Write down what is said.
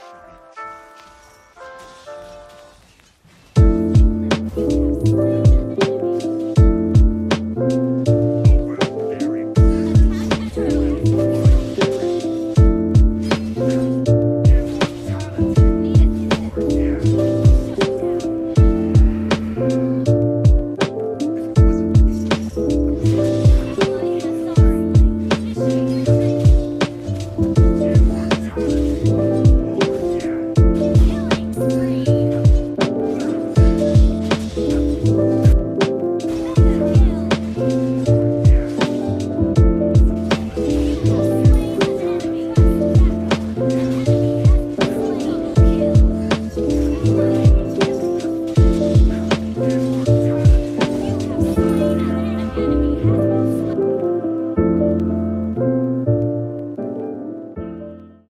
Revolution.